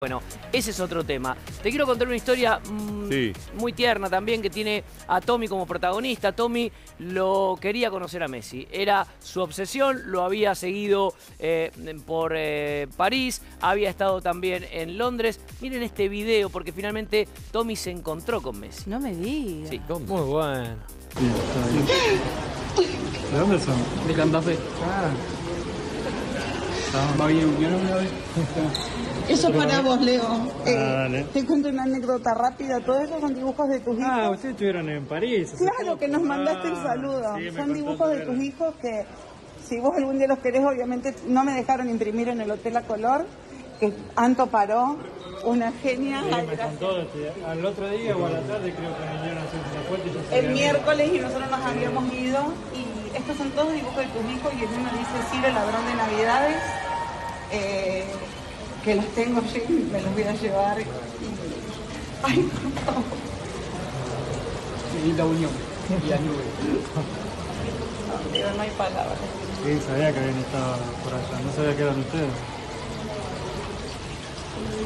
Bueno, ese es otro tema. Te quiero contar una historia mm, Sí. muy tierna también que tiene a Tommy como protagonista. Tommy lo quería conocer a Messi. Era su obsesión, lo había seguido eh, por eh, París, había estado también en Londres. Miren este video porque finalmente Tommy se encontró con Messi. No me digas. Sí. Muy bueno. ¿De dónde son? De Campafé. Ah. Eso para vos, Leo. Eh, Dale. te cuento una anécdota rápida. Todo eso son dibujos de tus hijos. Ah, ustedes estuvieron en París. claro poco. que nos mandaste el Ah, saludo. sí, son dibujos de tus hijos que, si vos algún día los querés, obviamente no me dejaron imprimir en el hotel a color. Que Anto paró, una genia. Sí, me contó. este, Al otro día o a la tarde creo que vinieron a hacer una se El miércoles y nosotros nos habíamos ido. Y estos son todos dibujos de tus hijos. Y en uno dice Ciro, ladrón de Navidades. eh, que los tengo allí, me los voy a llevar. Y... Ay, por favor. Y la unión. Y la nube. Pero no hay palabras. Sí, sabía que habían estado por allá. No sabía que eran ustedes.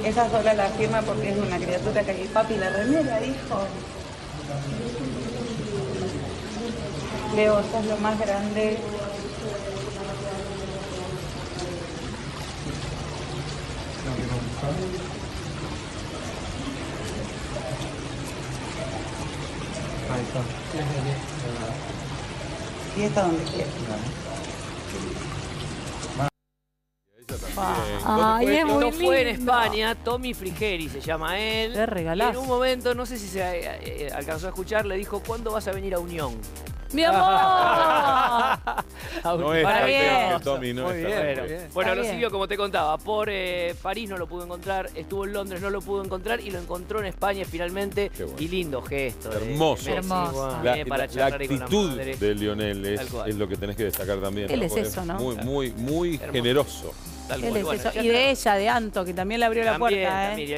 Esa sola la firma porque es una criatura que hay papi la remera, hijo. Leo, sos lo más grande. Ahí está. Y está donde quieras. Ay, es muy Esto fue en lindo. España, Tommy Frigeri se llama él. Regalazo. Y en un momento, no sé si se eh, eh, alcanzó a escuchar, le dijo, ¿cuándo vas a venir a Unión? ¡Mi amor! No es Para tan bien. feo, Tommy, no Muy bien. Bueno, muy bien. bueno, Está lo siguió como te contaba. Por eh, París no lo pudo encontrar, estuvo en Londres, no lo pudo encontrar y lo encontró en España finalmente. Qué bueno. Y lindo gesto. de- Hermoso. de. Hermoso. La, para la charlar ahí con la actitud madre. de Lionel es, lo que tenés que destacar también. Él ¿no? es eso, ¿no? Muy, muy, muy Hermoso. generoso. Tal Él cual. es Bueno, eso. Y de está. ella, de Anto, que también le abrió la puerta, ¿eh? también,